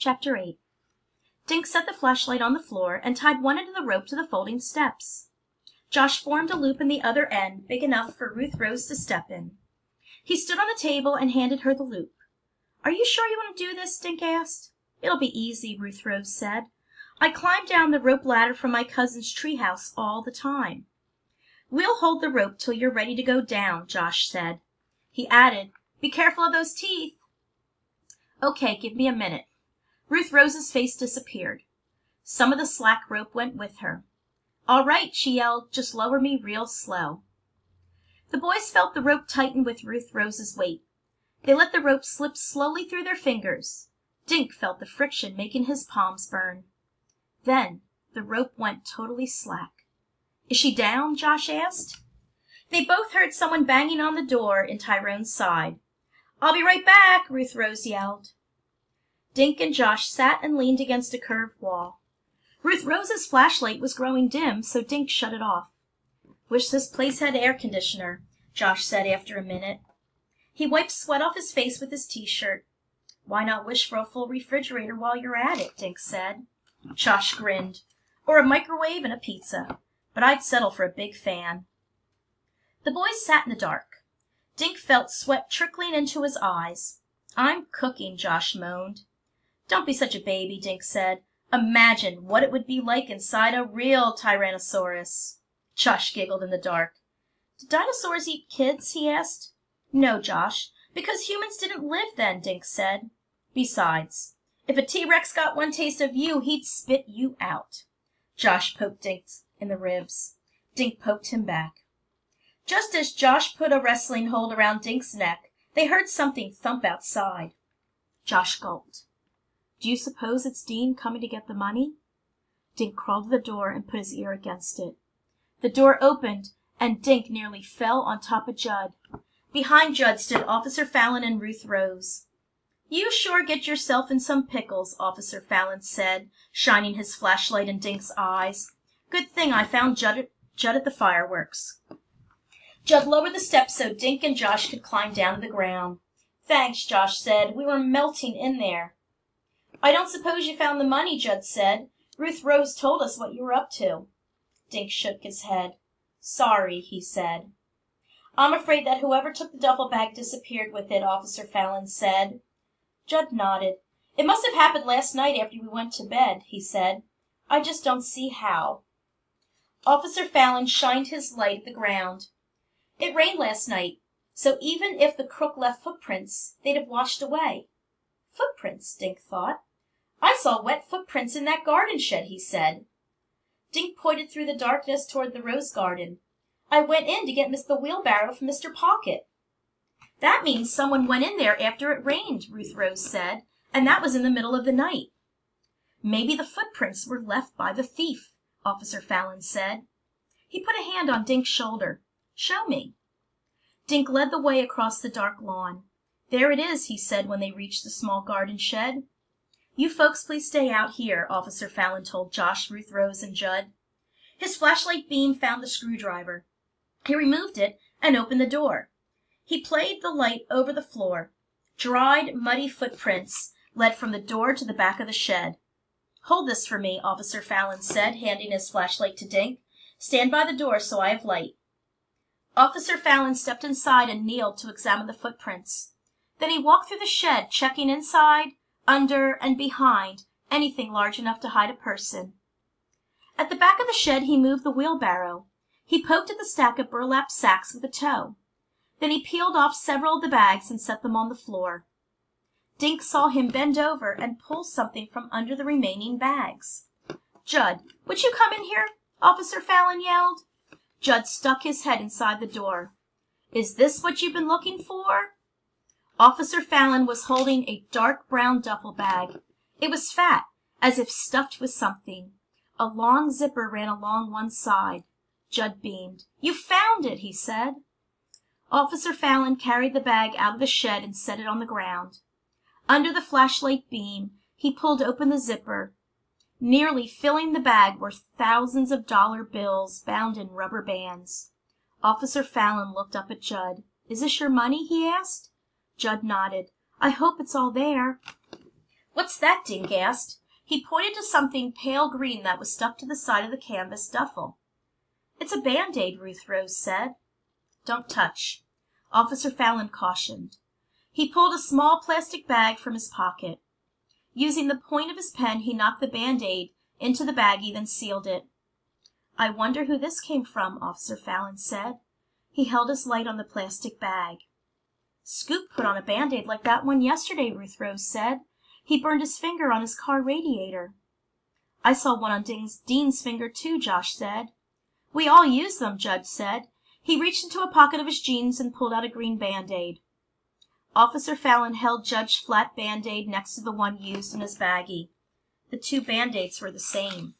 Chapter 8 Dink set the flashlight on the floor and tied one end of the rope to the folding steps. Josh formed a loop in the other end big enough for Ruth Rose to step in. He stood on the table and handed her the loop. Are you sure you want to do this? Dink asked. It'll be easy, Ruth Rose said. I climb down the rope ladder from my cousin's treehouse all the time. We'll hold the rope till you're ready to go down, Josh said. He added, Be careful of those teeth. Okay, give me a minute. Ruth Rose's face disappeared. Some of the slack rope went with her. All right, she yelled, just lower me real slow. The boys felt the rope tighten with Ruth Rose's weight. They let the rope slip slowly through their fingers. Dink felt the friction making his palms burn. Then the rope went totally slack. Is she down? Josh asked. They both heard someone banging on the door in Tyrone's side. I'll be right back, Ruth Rose yelled. Dink and Josh sat and leaned against a curved wall. Ruth Rose's flashlight was growing dim, so Dink shut it off. Wish this place had air conditioner, Josh said after a minute. He wiped sweat off his face with his t-shirt. Why not wish for a full refrigerator while you're at it, Dink said. Josh grinned. Or a microwave and a pizza. But I'd settle for a big fan. The boys sat in the dark. Dink felt sweat trickling into his eyes. I'm cooking, Josh moaned. Don't be such a baby, Dink said. Imagine what it would be like inside a real Tyrannosaurus. Josh giggled in the dark. Did dinosaurs eat kids? he asked. No, Josh, because humans didn't live then, Dink said. Besides, if a T-Rex got one taste of you, he'd spit you out. Josh poked Dink in the ribs. Dink poked him back. Just as Josh put a wrestling hold around Dink's neck, they heard something thump outside. Josh gulped. Do you suppose it's Dean coming to get the money? Dink crawled to the door and put his ear against it. The door opened, and Dink nearly fell on top of Judd. Behind Judd stood Officer Fallon and Ruth Rose. You sure get yourself in some pickles, Officer Fallon said, shining his flashlight in Dink's eyes. Good thing I found Judd, Judd at the fireworks. Judd lowered the steps so Dink and Josh could climb down to the ground. Thanks, Josh said. We were melting in there. I don't suppose you found the money, Judd said. Ruth Rose told us what you were up to. Dink shook his head. Sorry, he said. I'm afraid that whoever took the duffel bag disappeared with it, Officer Fallon said. Judd nodded. It must have happened last night after we went to bed, he said. I just don't see how. Officer Fallon shined his light at the ground. It rained last night, so even if the crook left footprints, they'd have washed away. Footprints, Dink thought. I saw wet footprints in that garden shed, he said. Dink pointed through the darkness toward the rose garden. I went in to get Miss the wheelbarrow from Mr. Pocket. That means someone went in there after it rained, Ruth Rose said, and that was in the middle of the night. Maybe the footprints were left by the thief, Officer Fallon said. He put a hand on Dink's shoulder. Show me. Dink led the way across the dark lawn. There it is, he said when they reached the small garden shed. You folks please stay out here, Officer Fallon told Josh, Ruth Rose, and Judd. His flashlight beam found the screwdriver. He removed it and opened the door. He played the light over the floor. Dried, muddy footprints led from the door to the back of the shed. Hold this for me, Officer Fallon said, handing his flashlight to Dink. Stand by the door so I have light. Officer Fallon stepped inside and kneeled to examine the footprints. Then he walked through the shed, checking inside, under, and behind anything large enough to hide a person. At the back of the shed he moved the wheelbarrow. He poked at the stack of burlap sacks with a toe. Then he peeled off several of the bags and set them on the floor. Dink saw him bend over and pull something from under the remaining bags. Judd, would you come in here? Officer Fallon yelled. Judd stuck his head inside the door. Is this what you've been looking for? Officer Fallon was holding a dark brown duffel bag. It was fat, as if stuffed with something. A long zipper ran along one side. Judd beamed. You found it, he said. Officer Fallon carried the bag out of the shed and set it on the ground. Under the flashlight beam, he pulled open the zipper. Nearly filling the bag were thousands of dollar bills bound in rubber bands. Officer Fallon looked up at Judd. Is this your money? he asked. Judd nodded. I hope it's all there. What's that? Dink asked. He pointed to something pale green that was stuck to the side of the canvas duffel. It's a Band-Aid, Ruth Rose said. Don't touch, Officer Fallon cautioned. He pulled a small plastic bag from his pocket. Using the point of his pen, he knocked the Band-Aid into the baggie, then sealed it. I wonder who this came from, Officer Fallon said. He held his light on the plastic bag. Scoop put on a Band-Aid like that one yesterday, Ruth Rose said. He burned his finger on his car radiator. I saw one on Dean's, Dean's finger too, Josh said. We all use them, Judd said. He reached into a pocket of his jeans and pulled out a green Band-Aid. Officer Fallon held Judd's flat Band-Aid next to the one used in his baggie. The two Band-Aids were the same.